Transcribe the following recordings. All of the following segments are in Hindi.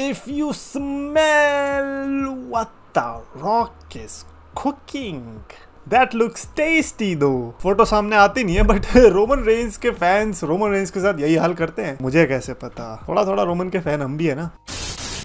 If you smell what the rock is cooking, That looks tasty though. Photo सामने आती नहीं है बट रोमन रेंज के फैंस रोमन रेंज के साथ यही हाल करते हैं। मुझे कैसे पता? थोड़ा थोड़ा रोमन के फ़ैन हम भी है ना।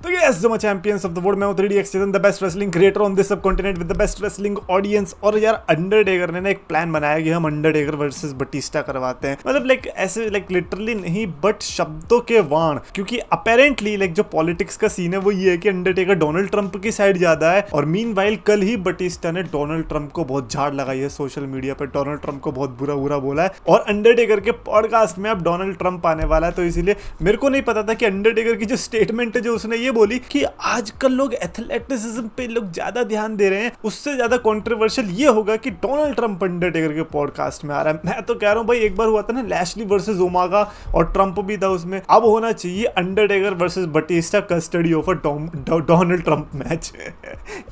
तो यस जो चैंपियंस ऑफ़ द वर्ल्ड मैं हूँ 3D extension the best wrestling creator on this subcontinent with the best wrestling audience और यार अंडर अंडरटेकर ने ना एक प्लान बनाया कि हम अंडरटेकर वर्सेस बटिस्टा करवाते हैं। मतलब लाइक ऐसे लाइक लिटरली नहीं बट शब्दों के वाण। क्योंकि अपेरेंटली लाइक जो पॉलिटिक्स का सीन है, वो ये है कि अंडरटेकर डोनाल्ड ट्रंप की साइड ज़्यादा है। और मीन कल ही बटिस्टा ने डोनाल्ड ट्रंप को बहुत झाड़ लगाई है सोशल मीडिया पर डोनाल्ड ट्रंप को बहुत बुरा बुरा बोला है। और अंडरटेकर के पॉडकास्ट में अब डोनाल्ड ट्रंप आने वाला है। तो इसीलिए मेरे को नहीं पता था कि अंडरटेकर की जो स्टेटमेंट है जो उसने ये बोली कि आजकल लोग एथलेटिसिज्म पे लोग ज़्यादा ध्यान दे रहे हैं। उससे ज़्यादा कॉन्ट्रोवर्शियल ये होगा कि डोनाल्ड ट्रंप अंडरटेकर के पॉडकास्ट में आ रहा है। मैं तो कह रहा हूँ, भाई, एक बार हुआ था ना लैशली वर्सेज ओमागा और ट्रंप भी था उसमें। अब होना चाहिए Undertaker versus Batista custody of Donald Trump match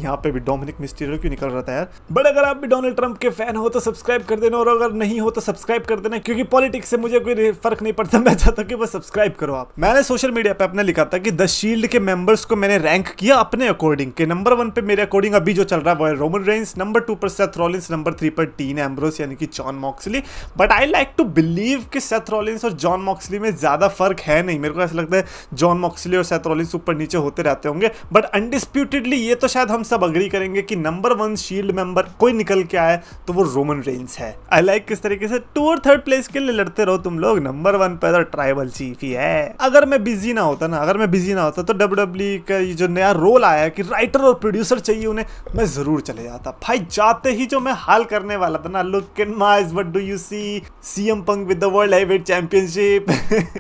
यहाँ पे भी डोमिनिक मिस्टीरियो क्यों निकल रहा था यार? बट अगर आप भी डोनाल्ड ट्रंप के फ़ैन हो तो सब्सक्राइब कर देना और अगर नहीं हो तो सब्सक्राइब कर देना, क्योंकि पॉलिटिक्स से मुझे कोई फ़र्क नहीं पड़ता। मैं चाहता कि बस सब्सक्राइब करो आप। मैंने सोशल मीडिया पे अपने लिखा था कि द शील्ड के मेंबर्स को मैंने रैंक किया अपने अकॉर्डिंग के। नंबर वन पे मेरे अकॉर्डिंग अभी जो चल रहा है, वो है रोमन रेंस नंबर टू पर सेथ रॉलिंस नंबर थ्री पर टीन एम्ब्रोस यानी कि Jon Moxley but I like to believe कि सेथ रॉलिंस और जॉन मॉक्सली में ज़्यादा फ़र्क है नहीं। मेरे को ऐसा लगता है जॉन मॉक्सली और सेथ रॉलिंस ऊपर नीचे होते रहते होंगे। बट अनडिस्प्यूटेडली ये तो शायद हम सब अग्री करेंगे कि नंबर वन शील्ड मेंबर कोई निकल के आए तो वो रोमन रेंस है। आई लाइक किस तरीके से टू और थर्ड प्लेस के लिए लड़ते रहो तुम लोग। नंबर वन पे तो ट्राइबल चीफ ही है। अगर मैं बिज़ी ना होता ना, अगर मैं बिज़ी ना होता तो डब्ल्यू e का ये जो नया रोल आया है कि राइटर और प्रोड्यूसर चाहिए उन्हें, मैं ज़रूर चले जाता भाई, जाते ही जो मैं हाल करने वाला था ना look in my eyes what do you see CM Punk with the world heavyweight championship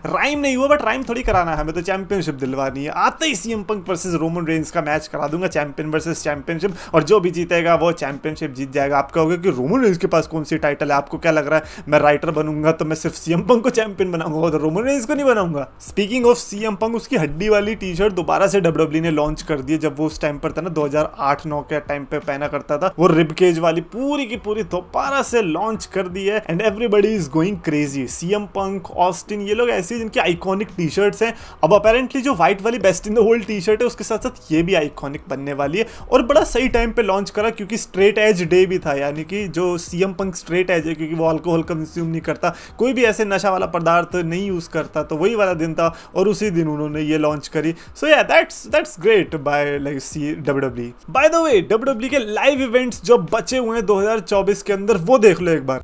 rhyme नहीं हुआ बट राइम थोड़ी कराना है, हमें तो चैंपियनशिप दिलवानी है। आते ही CM Punk versus Roman Reigns का मैच करा दूँगा चैंपियन वर्सेस चैंपियनशिप और जो भी जीतेगा, वो चैंपियनशिप जीत जाएगा। आप कहोगे कि रोमन रेंज के पास कौन सी टाइटल है? आपको क्या लग रहा है? मैं राइटर बनूँगा तो मैं सिर्फ़ सीएम पंक को चैंपियन बनाऊँगा तो रोमन रेंज को नहीं बनाऊँगा। स्पीकिंग ऑफ़ सीएम पंक उसकी हड्डी वाली टी शर्ट दोबारा से डब्ल्यू ने लॉन्च कर दी जब वो उस टाइम पर था ना 2008-9 के टाइम पे पहना करता था। वो रिबकेज वाली पूरी की पूरी दोबारा से लॉन्च कर दी है and everybody is going crazy CM Punk Austin ये लोग ऐसे जिनकी आइकॉनिक टी शर्ट्स हैं। अब अपेरेंटली जो व्हाइट वाली best in the whole T shirt है, उसके साथ साथ ये भी आइकॉनिक बनने वाली है और बड़ा सही टाइम पे लॉन्च करा क्योंकि स्ट्रेट एज डे भी था। यानी कि जो सीएम पंक स्ट्रेट एज है, क्योंकि वो अल्कोहल कंज्यूम नहीं करता, कोई भी ऐसे नशा वाला पदार्थ नहीं यूज़ करता तो वही वाला दिन था और उसी दिन उन्होंने ये लॉन्च करी। सो या that's that's great by like see WWE. By the way WWE के live events जो बचे हुए हैं 2024 के अंदर वो देख लो एक बार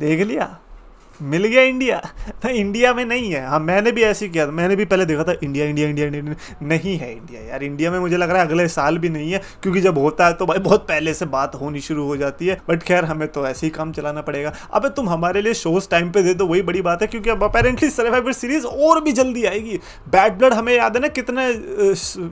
देख लिया मिल गया इंडिया। तो इंडिया में नहीं है। हाँ मैंने भी ऐसे किया था। मैंने भी पहले देखा था, इंडिया इंडिया इंडिया इंडिया नहीं है इंडिया यार। इंडिया में मुझे लग रहा है अगले साल भी नहीं है, क्योंकि जब होता है तो भाई बहुत पहले से बात होनी शुरू हो जाती है। बट खैर, हमें तो ऐसे ही काम चलाना पड़ेगा। अब, तुम हमारे लिए शोज़ टाइम पर दे दो, वही बड़ी बात है, क्योंकि अब अपेरेंटली सर्वाइवर सीरीज़ और भी जल्दी आएगी। बैड ब्लड हमें याद है ना, कितने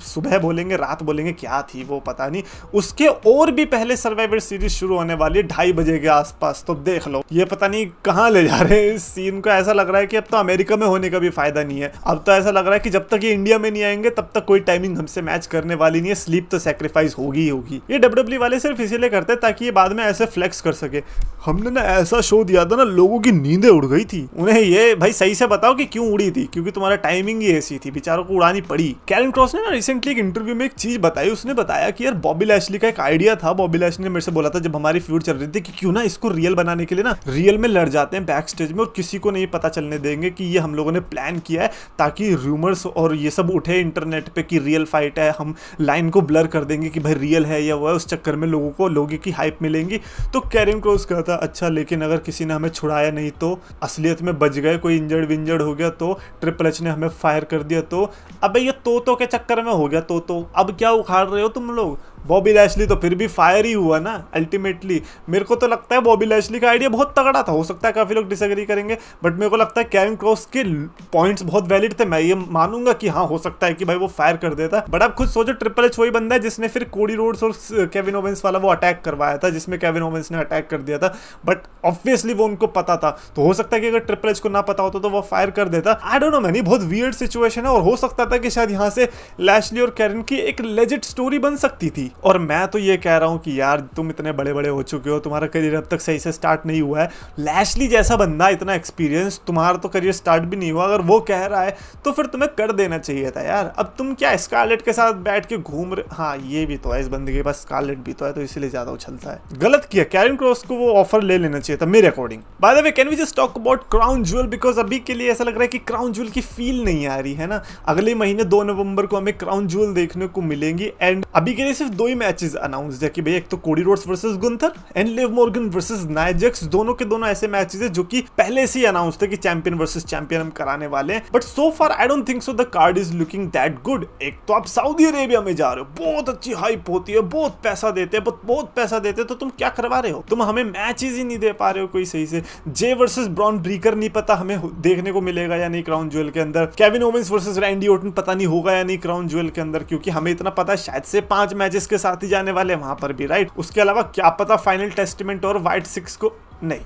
सुबह बोलेंगे, रात बोलेंगे, क्या थी वो पता नहीं। उसके और भी पहले सर्वाइवर सीरीज़ शुरू होने वाली है, ढाई बजे के आसपास तो देख लो। ये पता नहीं कहाँ ले जा रहे इस सीन को ऐसा लग रहा है कि अब तो अमेरिका में होने का भी फ़ायदा नहीं है। अब तो ऐसा लग रहा है कि जब तक ये इंडिया में नहीं आएँगे, तब तक कोई टाइमिंग हमसे मैच करने वाली नहीं है। स्लीप तो सेक्रीफाइस होगी होगी। ये डब्ल्यू वाले सिर्फ़ इसीलिए करते हैं ताकि ये बाद में ऐसे फ्लेक्स कर सके। हमने ना ऐसा शो दिया था ना, लोगों की नींदें उड़ गई थी। उन्हें ये, भाई सही से बताओ कि क्यों उड़ी थी? क्योंकि तुम्हारा टाइमिंग ही ऐसी थी। बेचारों को उड़ानी पड़ी। कैरन क्रॉस ने ना रिसेंटली एक इंटरव्यू में एक चीज़ बताई। उसने बताया कि यार बॉबी लैशली का एक आइडिया था। बॉबी लैशली ने मेरे से बोला था जब हमारी फ्यूड चल रही थी कि क्यों ना इसको रियल बनाने के लिए ना रियल में लड़ जाते हैं बैक में और किसी को नहीं पता चलने देंगे कि ये हम लोगों ने प्लान किया है ताकि रूमर्स और ये सब उठे इंटरनेट पे कि रियल फाइट है, हम लाइन को ब्लर कर देंगे कि भाई रियल है या वो है, उस चक्कर में लोगों को, लोगों की हाइप मिलेंगी। तो कैरिन क्रॉस कहता अच्छा लेकिन अगर किसी ने हमें छुड़ाया नहीं तो असलियत में बच गए, कोई इंजर्ड विंजर्ड हो गया तो ट्रिपल एच ने हमें फायर कर दिया तो अब ये तो तो के चक्कर में हो गया तो तो अब क्या उखाड़ रहे हो तुम लोग? बॉबी लैशली तो फिर भी फायर ही हुआ ना अल्टीमेटली मेरे को तो लगता है बॉबी लैशली का आइडिया बहुत तगड़ा था, हो सकता है काफ़ी लोग डिसएग्री करेंगे बट मेरे को लगता है कैरन क्रॉस के पॉइंट्स बहुत वैलिड थे, मैं ये मानूँगा कि हाँ हो सकता है कि भाई वो फायर कर देता बट आप खुद सोचो ट्रिपल एच वही बंदा है जिसने फिर कोडी रोड्स और केविन ओवेंस वाला वो अटैक करवाया था, जिसमें केविन ओवेंस ने अटैक कर दिया था बट ऑब्वियसली वो उनको पता था. तो हो सकता है कि अगर ट्रिपल एच को ना पता होता तो वो फायर कर देता. आई डोंट नो मैनी बहुत वियर्ड सिचुएशन है और हो सकता था कि शायद यहाँ से लैशली और कैरन की एक लेजिट स्टोरी बन सकती थी. और मैं तो ये कह रहा हूँ कि यार, तुम इतने बड़े बड़े हो चुके हो, तुम्हारा करियर अब तक सही से स्टार्ट नहीं हुआ है। लैशली जैसा बंदा, इतना एक्सपीरियंस तुम्हारा तो करियर स्टार्ट भी नहीं हुआ। अगर वो कह रहा है तो फिर तुम्हें कर देना चाहिए था यार। अब तुम क्या स्कारलेट के साथ बैठ के घूम रहे हाँ? ये भी तो है, इस बंदे के पास स्कारलेट भी तो है तो इसीलिए ज़्यादा उछलता है। गलत किया कैरिन क्रॉस को वो ऑफ़र ले लेना चाहिए था, मेरे according by the way can we just talk about Crown Jewel because अभी के लिए ऐसा लग रहा है कि क्राउन ज्वेल की फील नहीं आ रही, है ना? अगले महीने दो नवंबर को हमें क्राउन ज्वेल देखने को मिलेंगी एंड अभी के लिए सिर्फ़ दो ही मैचेस अनाउंस है कि भाई एक तो Cody Rhodes versus Gunther and Liv Morgan versus Nia Jax दोनों के दोनों ऐसे मैचेस है जो कि पहले से ही अनाउंस थे कि चैंपियन वर्सेस चैंपियन हम कराने वाले हैं। But so far I don't think so the card is looking that good एक तो आप सऊदी अरेबिया में जा रहे हो, बहुत अच्छी हाइप होती है, बहुत पैसा देते हैं, बहुत पैसा देते हैं तो तुम क्या करवा रहे हो? तुम हमें मैचेस ही नहीं दे पा रहे हो कोई सही से। जे वर्सेस ब्रॉन ब्रीकर नहीं पता हमें देखने को मिलेगा या नहीं क्राउन ज्वेल के अंदर। Kevin Owens versus Randy Orton पता नहीं होगा या नहीं क्राउन ज्वेल के अंदर, क्योंकि हमें इतना पता है, शायद से पाँच मैचेस के साथ ही जाने वाले वहाँ पर भी राइट उसके अलावा क्या पता फाइनल टेस्टमेंट और व्हाइट सिक्स को नहीं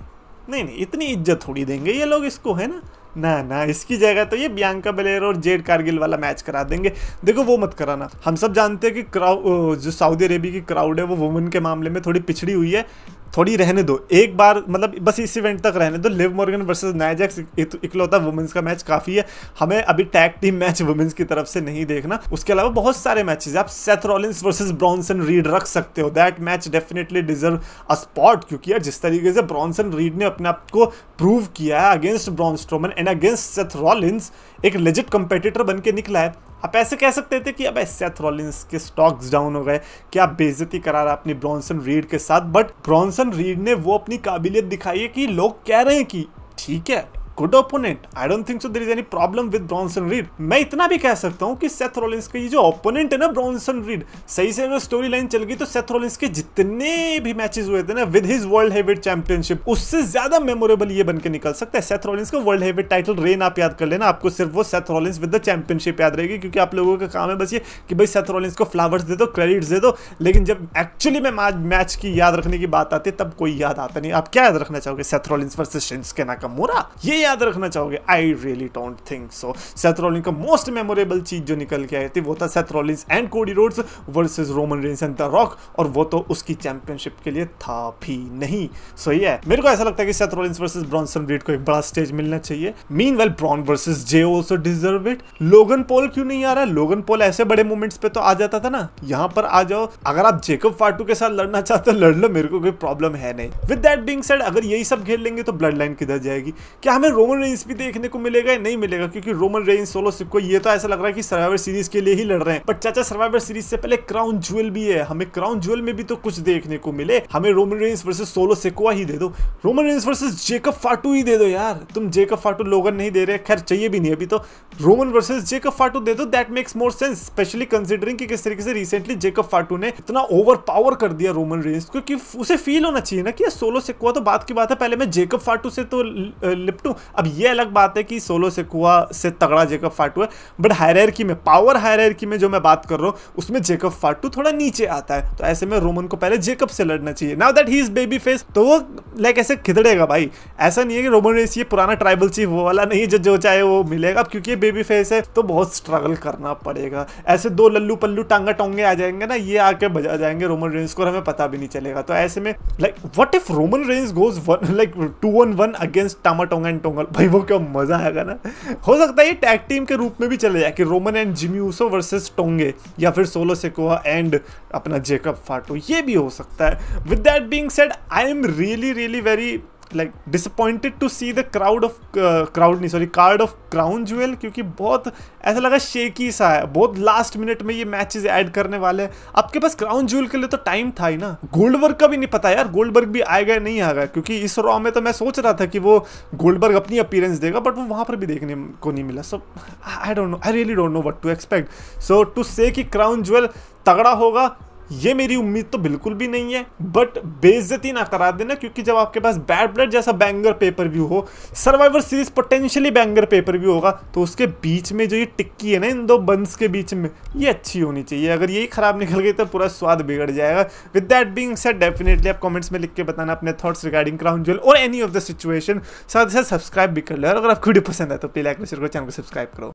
नहीं नहीं, इतनी इज़्ज़त थोड़ी देंगे ये लोग इसको, है ना? ना ना, इसकी जगह तो ये बियांका बलेर और जेड कारगिल वाला मैच करा देंगे। देखो, वो मत कराना। हम सब जानते हैं कि क्राउड जो सऊदी अरेबिया की क्राउड है, वो वुमेन के मामले में थोड़ी पिछड़ी हुई है। थोड़ी रहने दो। एक बार मतलब बस इस इवेंट तक रहने दो। लिव मॉर्गन वर्सेस नाइजैक्स इकलौता वुमेन्स का मैच काफ़ी है। हमें अभी टैग टीम मैच वुमेन्स की तरफ़ से नहीं देखना। उसके अलावा बहुत सारे मैचेस आप Seth Rollins versus Bronson Reed रख सकते हो। That match definitely deserve a spot क्योंकि यार जिस तरीके से ब्रॉन्सन रीड ने अपने आप को प्रूव किया है against Braun Strowman and against Seth Rollins एक लेजिट कंपेटिटर बन के निकला है। आप ऐसे कह सकते थे कि अब सेथ रॉलिंस के स्टॉक्स डाउन हो गए क्या बेजती करा रहा अपनी ब्रॉन्सन रीड के साथ बट ब्रॉन्सन रीड ने वो अपनी काबिलियत दिखाई है कि लोग कह रहे हैं कि ठीक है good opponent I don't think so there is any problem with Bronson Reed मैं इतना भी कह सकता हूँ कि सेथ रोलिंस का ये जो ओपोनेंट है ना ब्रॉन्सन रीड सही से अगर स्टोरी लाइन चल गई तो सेथ रोलिंस के जितने भी मैचेस हुए थे ना with his world heavyweight championship उससे ज़्यादा मेमोरेबल ये बन के निकल सकता है। सेथ रोलिंस का वर्ल्ड हेवेट टाइटल रेन आप याद कर लेना, आपको सिर्फ़ वो Seth Rollins with the championship याद रहेगी क्योंकि आप लोगों का काम है बस ये कि भाई सेथ रोलिंस को फ्लावर्स दे दो क्रेडिट्स दे दो, लेकिन जब एक्चुअली में मैच की याद रखने की बात आती है, तब कोई याद आता नहीं। आप क्या याद रखना चाहोगे Seth Rollins versus Shinsuke Nakamura ये याद रखना चाहोगे? I really don't think so Seth Rollins का मोस्ट मेमोरेबल चीज़ जो निकल के आई थी, वो था Seth Rollins and Cody Rhodes versus Roman Reigns and the Rock और वो तो उसकी चैंपियनशिप के लिए था भी नहीं। सो ये है मेरे को ऐसा लगता है कि Seth Rollins versus Bronson Reed को एक बड़ा स्टेज मिलना चाहिए। Mean well Braun versus Jey also deserve it Logan Paul क्यों नहीं आ रहा है? लोगन पोल ऐसे बड़े मोमेंट्स पे तो आ जाता था ना? यहाँ पर आ जाओ। अगर आप जेकब फाटू के साथ लड़ना चाहते हो, लड़ लो, मेरे को कोई प्रॉब्लम है नहीं। विद दैट बिंग सेड अगर यही सब खेल लेंगे तो ब्लड लाइन किधर जाएगी? क्या हमें रोमन रेंस भी देखने को मिलेगा या नहीं मिलेगा? क्योंकि रोमन रेंज सोलो सिक्को ये तो ऐसा लग रहा है कि सर्वाइवर सीरीज़ के लिए ही लड़ रहे हैं। बट चाचा सर्वाइवर सीरीज़ से पहले क्राउन ज्वेल भी है। हमें क्राउन ज्वेल में भी तो कुछ देखने को मिले। हमें Roman Reigns versus Solo Sikoa ही दे दो। Roman Reigns versus Jacob Fatu ही दे दो यार। तुम जेकब फाटू लोगन नहीं दे रहे। खैर, चाहिए भी नहीं अभी तो। रोमन वर्सेस जेकब फाटू दे दो। That makes more sense specially considering कि किस तरीके से रिसेंटली जेकब फाटू ने इतना ओवर पावर कर दिया रोमन रेंज क्योंकि उसे फील होना चाहिए ना कि सोलो सिक्वा तो बात की बात है। पहले मैं जेकब फाटू से तो लिपटू। अब ये अलग बात है कि सोलो से कुआ से तगड़ा जेकब फाटू है बट हायरकी में पावर हायरकी में जो मैं बात कर रहा हूँ, उसमें जेकब फाटू थोड़ा नीचे आता है। तो ऐसे में रोमन को पहले जेकब से लड़ना चाहिए। Now that he is babyface तो वो लाइक ऐसे खिदड़ेगा भाई। ऐसा नहीं है कि रोमन रेस ये पुराना ट्राइबल चीफ वो वाला नहीं है जो जो चाहे वो मिलेगा क्योंकि ये बेबी फेस है तो बहुत स्ट्रगल करना पड़ेगा। ऐसे दो लल्लू पल्लू टांगा टोंगे आ जाएँगे ना, ये आके बजा जाएँगे रोमन रेंज को हमें पता भी नहीं चलेगा। तो ऐसे में like what if Roman Reigns goes like two one one against Tama Tonga and Tonga Loa भाई वो क्या मज़ा आएगा ना? हो सकता है ये टैग टीम के रूप में भी चले जाए कि Roman and Jimmy Uso versus Tonga या फिर सोलो सेकोआ एंड अपना जेकब फाटो ये भी हो सकता है। With that being said I am really really very like disappointed to see the crowd of crowd नहीं sorry card of Crown Jewel क्योंकि बहुत ऐसा लगा शेकी सा है। बहुत लास्ट मिनट में ये मैचेस ऐड करने वाले हैं। आपके पास क्राउन ज्वेल के लिए तो टाइम था ही ना। गोल्डबर्ग का भी नहीं पता यार गोल्डबर्ग भी आएगा नहीं आएगा, क्योंकि इस रॉ में तो मैं सोच रहा था कि वो गोल्डबर्ग अपनी अपीयरेंस देगा बट वो वहाँ पर भी देखने को नहीं मिला। So I don't know I really don't know what to expect so to say कि क्राउन ज्वेल तगड़ा होगा ये मेरी उम्मीद तो बिल्कुल भी नहीं है बट बेइज्जती ना करा देना, क्योंकि जब आपके पास बैड ब्लड जैसा बैंगर पेपर व्यू हो Survivor Series potentially banger pay per view होगा तो उसके बीच में जो ये टिक्की है ना, इन दो बंस के बीच में, ये अच्छी होनी चाहिए। अगर यही खराब निकल गई तो पूरा स्वाद बिगड़ जाएगा। With that being said definitely आप कॉमेंट्स में लिख के बताना अपने थॉट्स रिगार्डिंग क्राउन ज्वेल और एनी ऑफ़ द सिचुएशन साथ ही साथ सब्सक्राइब भी कर लो, और अगर आपको वीडियो पसंद है तो प्लीज़ लाइक चैनल को सब्सक्राइब करो।